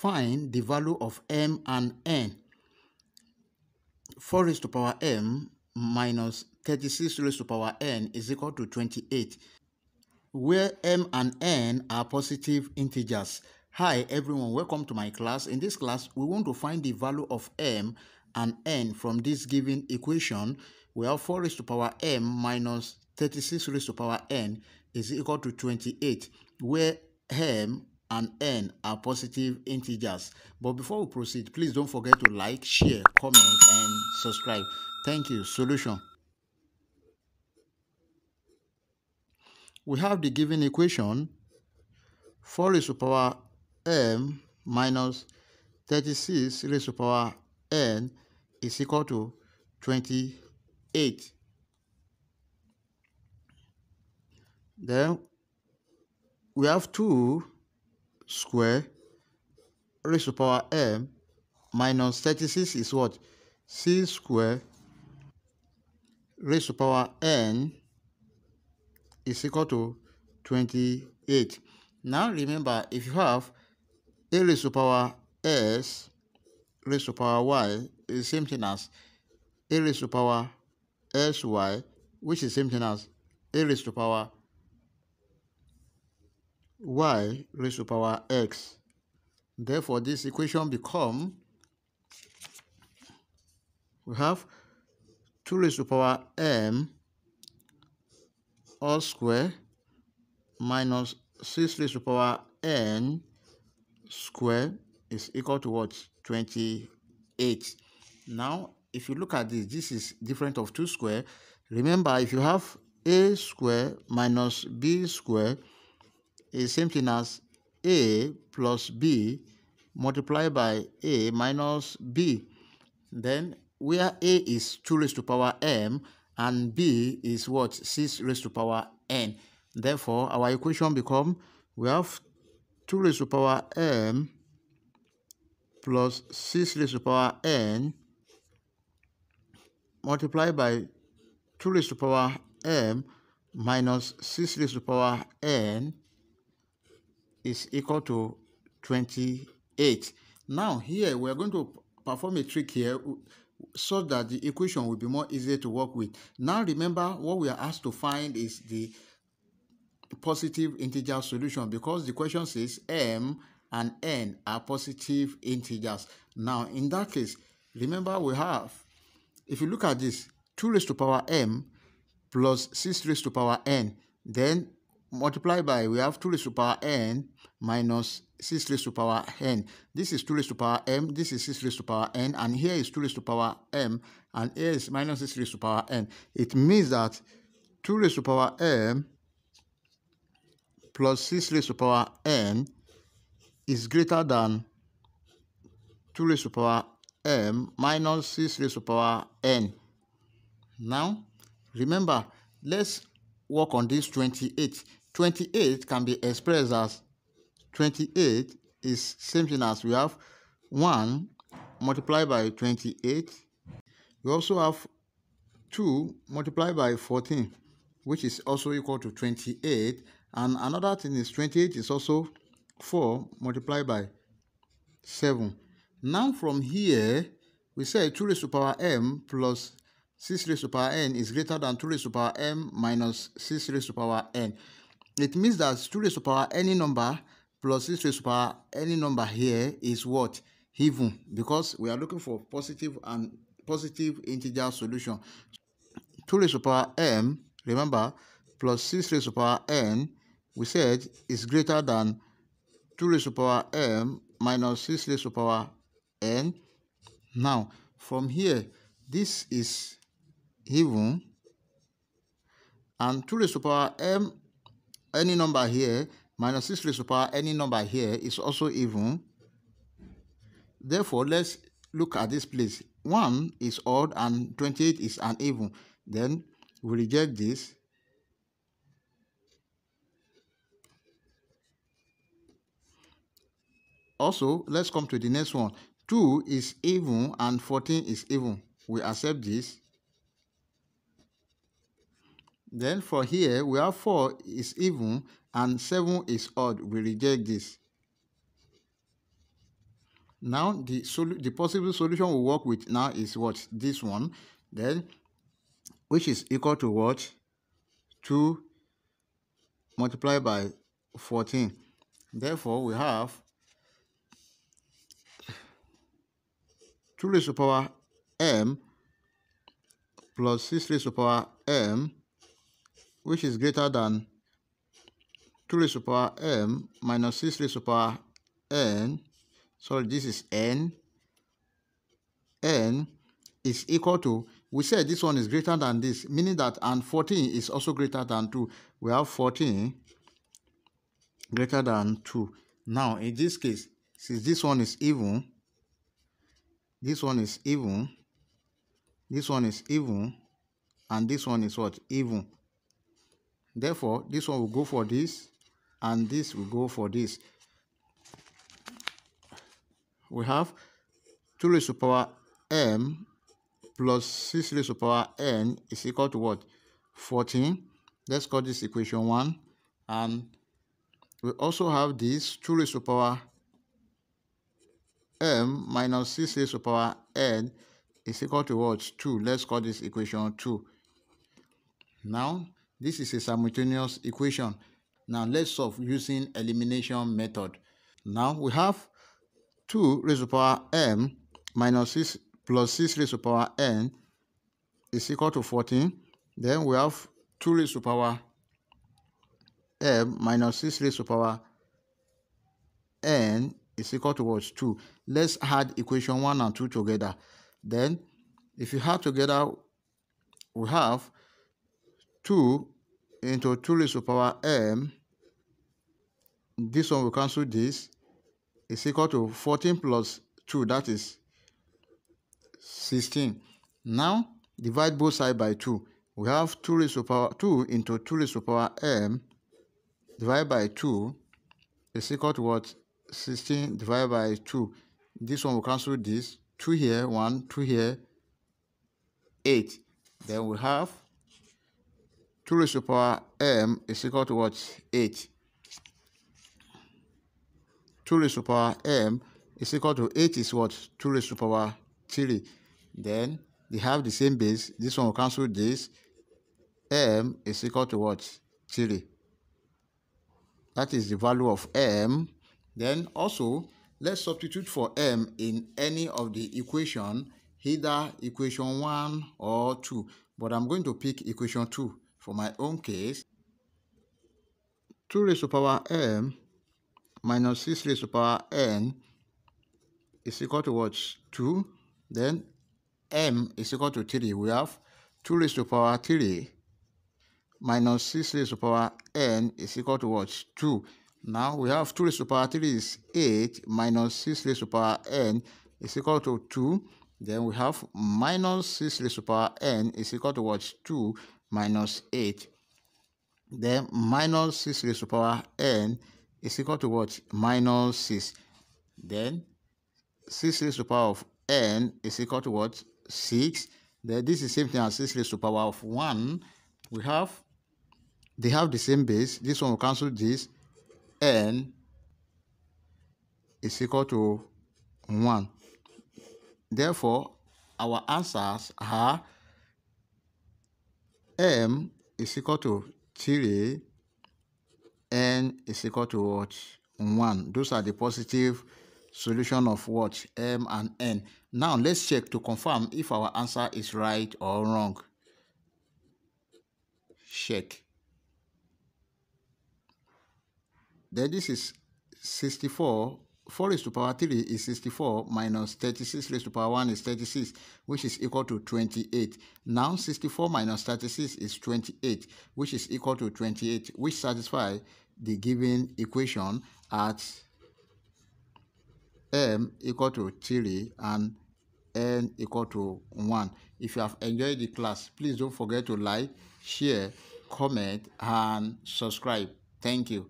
find the value of m and n. 4 raised to power m minus 36 raised to power n is equal to 28, where m and n are positive integers. Hi everyone, welcome to my class. In this class, we want to find the value of m and n from this given equation. We have 4 raised to power m minus 36 raised to power n is equal to 28, where m and n are positive integers. But before we proceed, please don't forget to like, share, comment, and subscribe. Thank you. Solution. We have the given equation 4 raised to power m minus 36 raised to the power n is equal to 28. Then we have 2 square raised to power m minus 36 is what? c square raised to power n is equal to 28. Now remember, if you have a raised to power s raised to power y is the same thing as a raised to power sy, which is the same thing as a raised to power y raised to power x. Therefore, this equation become we have 2 raised to power m all square minus 6 raised to power n square is equal to what? 28. Now, if you look at this, this is different of 2 square. Remember, if you have a square minus b square is same thing as a plus b multiplied by a minus b. Then where a is 2 raised to power m and b is what 6 raised to power n. Therefore, our equation become we have 2 raised to power m plus 6 raised to power n multiplied by 2 raised to power m minus 6 raised to power n is equal to 28. Now here we are going to perform a trick here so that the equation will be more easier to work with. Now remember what we are asked to find is the positive integer solution because the question says m and n are positive integers. Now in that case, remember we have, if you look at this, 2 raised to power m plus 6 raised to power n, then multiply by, we have 2 raised to power n minus 6 raised to power n. This is 2 raised to power m, this is 6 raised to power n, and here is 2 raised to power m, and here is minus 6 raised to power n. It means that 2 raised to power m plus 6 raised to power n is greater than 2 raised to power m minus 6 raised to power n. Now, remember, let's work on this 28. 28 can be expressed as 28 is same thing as we have 1 multiplied by 28. We also have 2 multiplied by 14, which is also equal to 28. And another thing is 28 is also 4 multiplied by 7. Now from here, we say 2 raised to the power m plus 6 raised to the power n is greater than 2 raised to the power m minus 6 raised to the power n. It means that 2 raised to power any number plus 6 raised to power any number here is what? Even, because we are looking for positive and positive integer solution. 2 raised to power m, remember, plus 6 raised to power n, we said is greater than 2 raised to power m minus 6 raised to power n. Now, from here, this is even, and 2 raised to power m, any number here, minus 6 raised to power any number here is also even. Therefore, let's look at this place. 1 is odd and 28 is an even. Then we reject this. Also, let's come to the next one. 2 is even and 14 is even. We accept this. Then for here, we have 4 is even and 7 is odd. We reject this. Now the the possible solution we work with now is what this one, then which is equal to what 2 multiplied by 14. Therefore, we have 2 raised to the power m plus 6 raised to the power m, which is greater than 2 raised to power m minus 6 raised to power n. Sorry, this is n. n is equal to, we said this one is greater than this, meaning that and 14 is also greater than 2. We have 14 greater than 2. Now, in this case, since this one is even, this one is even, this one is even, and this one is what? Even. Therefore, this one will go for this, and this will go for this. We have 2 raised to power m plus 6 raised to power n is equal to what? 14. Let's call this equation 1. And we also have this 2 raised to power m minus 6 raised to power n is equal to what? 2. Let's call this equation 2. Now, this is a simultaneous equation. Now, let's solve using elimination method. Now, we have 2 raised to the power m minus 6 plus 6 raised to the power n is equal to 14. Then we have 2 raised to the power m minus 6 raised to the power n is equal to what? 2. Let's add equation 1 and 2 together. Then, if you add together, we have 2 into 2 raised to the power m. This one will cancel this. Is equal to 14 plus 2, that is 16. Now, divide both sides by 2. We have 2 raised to the power 2 into 2 raised to the power m divided by 2 is equal to what? 16 divided by 2. This one will cancel this. 2 here, 1, 2 here, 8. Then we have 2 raised to power m is equal to what? 8. 2 raised to power m is equal to 8 is what? 2 raised to power 3. Then they have the same base. This one will cancel this. m is equal to what? 3. That is the value of m. Then also, let's substitute for m in any of the equation, either equation 1 or 2. But I'm going to pick equation 2 for my own case. 2 raised to power m minus 6 raised to power n is equal to what? 2. Then m is equal to 3. We have 2 raised to power 3 minus 6 raised to power n is equal to what? 2. Now we have 2 raised to power 3 is 8 minus 6 raised to power n is equal to 2. Then we have minus 6 raised to power n is equal to what? 2 minus 8. Then minus 6 raised to power n is equal to what? Minus 6. Then 6 raised to the power of n is equal to what? 6. Then this is the same thing as 6 raised to the power of 1. We have, they have the same base. This one will cancel this. n is equal to 1. Therefore, our answers are m is equal to 3, n is equal to what? 1. Those are the positive solution of what? m and n. Now, let's check to confirm if our answer is right or wrong. Check. Then this is 64 4 raised to power 3 is 64 minus 36 raised to power 1 is 36, which is equal to 28. Now 64 minus 36 is 28, which is equal to 28, which satisfy the given equation at m equal to 3 and n equal to 1. If you have enjoyed the class, please don't forget to like, share, comment, and subscribe. Thank you.